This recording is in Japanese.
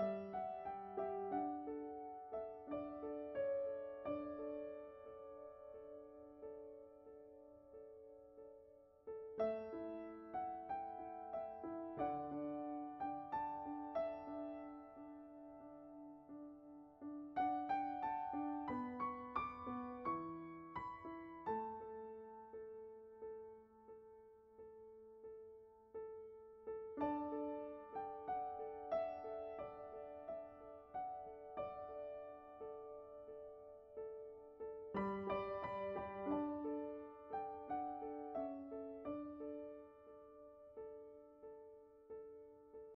あ!